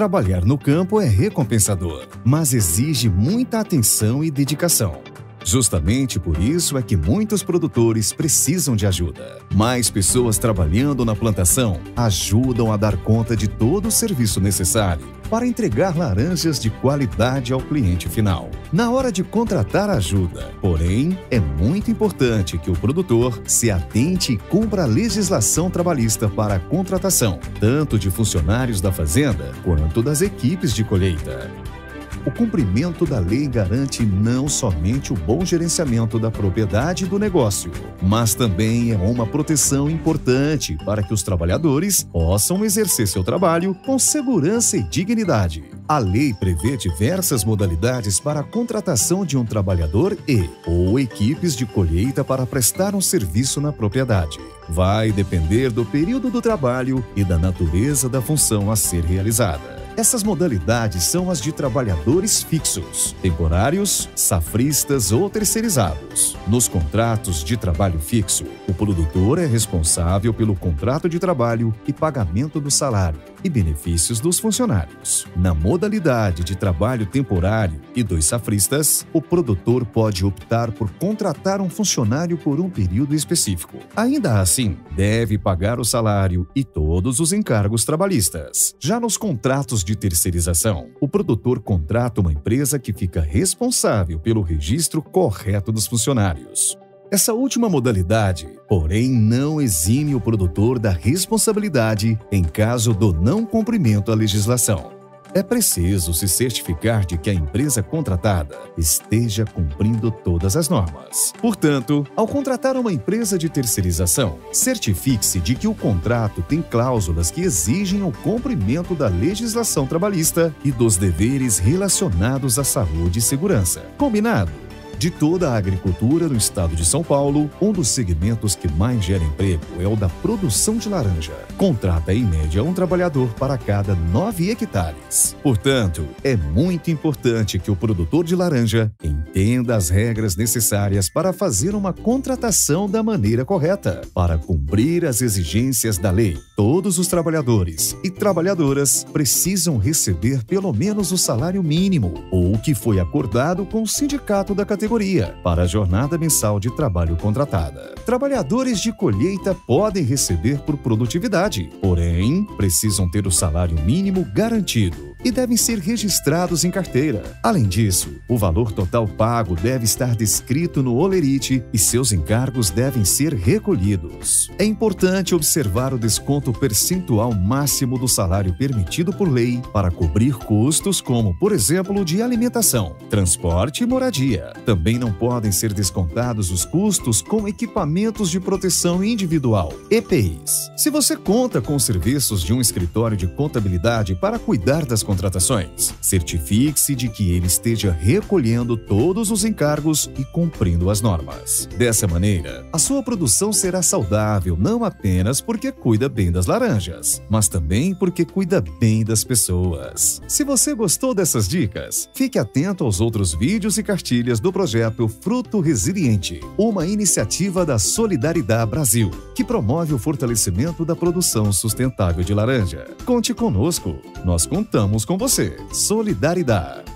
Trabalhar no campo é recompensador, mas exige muita atenção e dedicação. Justamente por isso é que muitos produtores precisam de ajuda. Mais pessoas trabalhando na plantação ajudam a dar conta de todo o serviço necessário para entregar laranjas de qualidade ao cliente final. Na hora de contratar ajuda, porém, é muito importante que o produtor se atente e cumpra a legislação trabalhista para a contratação, tanto de funcionários da fazenda quanto das equipes de colheita. O cumprimento da lei garante não somente o bom gerenciamento da propriedade e do negócio, mas também é uma proteção importante para que os trabalhadores possam exercer seu trabalho com segurança e dignidade. A lei prevê diversas modalidades para a contratação de um trabalhador e ou equipes de colheita para prestar um serviço na propriedade. Vai depender do período do trabalho e da natureza da função a ser realizada. Essas modalidades são as de trabalhadores fixos, temporários, safristas ou terceirizados. Nos contratos de trabalho fixo, o produtor é responsável pelo contrato de trabalho e pagamento do salário e benefícios dos funcionários. Na modalidade de trabalho temporário e dos safristas, o produtor pode optar por contratar um funcionário por um período específico. Ainda assim, deve pagar o salário e todos os encargos trabalhistas. Já nos contratos de terceirização, o produtor contrata uma empresa que fica responsável pelo registro correto dos funcionários. Essa última modalidade, porém, não exime o produtor da responsabilidade em caso do não cumprimento à legislação. É preciso se certificar de que a empresa contratada esteja cumprindo todas as normas. Portanto, ao contratar uma empresa de terceirização, certifique-se de que o contrato tem cláusulas que exigem o cumprimento da legislação trabalhista e dos deveres relacionados à saúde e segurança. Combinado? De toda a agricultura no estado de São Paulo, um dos segmentos que mais gera emprego é o da produção de laranja. Contrata em média um trabalhador para cada 9 hectares. Portanto, é muito importante que o produtor de laranja entenda as regras necessárias para fazer uma contratação da maneira correta, para cumprir as exigências da lei. Todos os trabalhadores e trabalhadoras precisam receber pelo menos o salário mínimo ou o que foi acordado com o sindicato da categoria para a jornada mensal de trabalho contratada. Trabalhadores de colheita podem receber por produtividade, porém, precisam ter o salário mínimo garantido e devem ser registrados em carteira. Além disso, o valor total pago deve estar descrito no olerite e seus encargos devem ser recolhidos. É importante observar o desconto percentual máximo do salário permitido por lei para cobrir custos como, por exemplo, de alimentação, transporte e moradia. Também não podem ser descontados os custos com equipamentos de proteção individual, EPIs. Se você conta com os serviços de um escritório de contabilidade para cuidar das contratações. Certifique-se de que ele esteja recolhendo todos os encargos e cumprindo as normas. Dessa maneira, a sua produção será saudável não apenas porque cuida bem das laranjas, mas também porque cuida bem das pessoas. Se você gostou dessas dicas, fique atento aos outros vídeos e cartilhas do projeto Fruto Resiliente, uma iniciativa da Solidariedade Brasil, que promove o fortalecimento da produção sustentável de laranja. Conte conosco, nós contamos com você. Solidariedade.